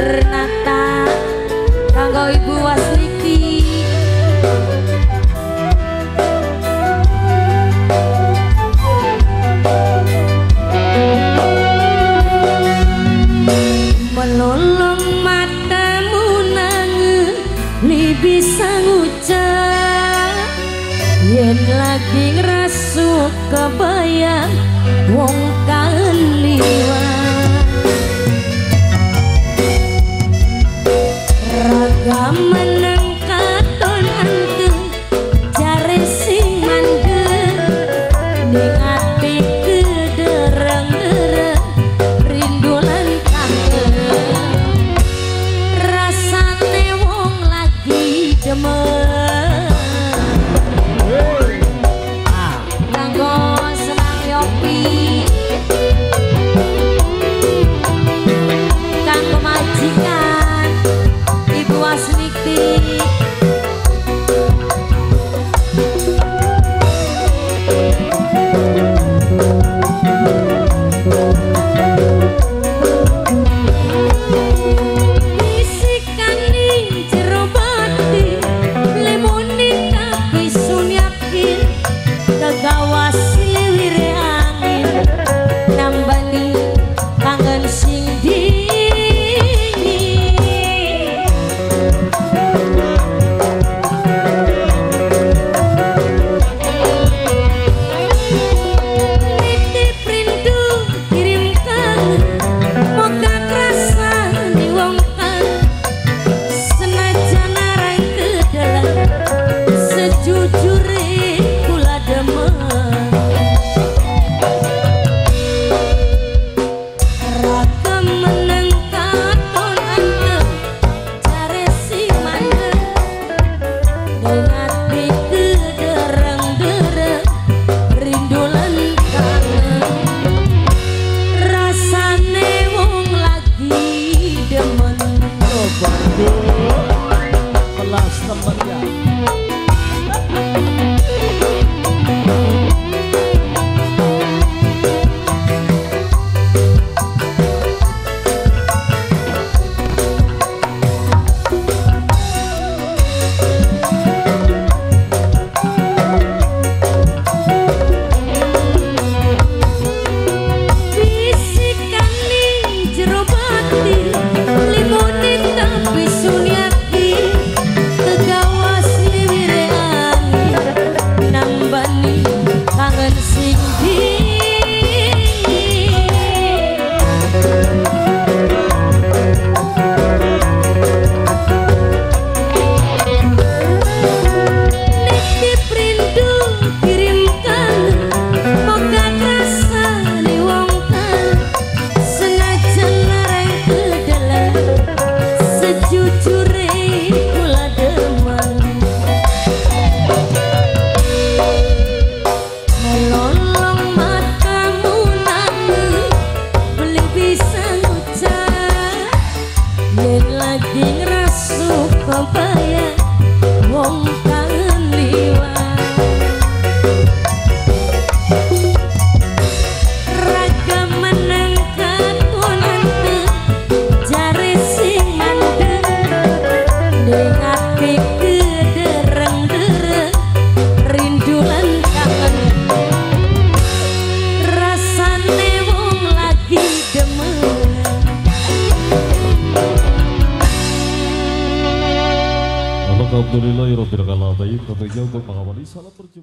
Bernata kanggo Ibu Wasliti melolong matamu nangen ni bisa ngucap yen lagi ngerasuk kebayang wong kaliwat be Ajeng rasu kopaya wong tangen liwat Raga menang kapunan jari sing mandek Dengar pikir Alhamdulillahirrahmanirrahim. Baik, untuk mengawali salam berjumpa.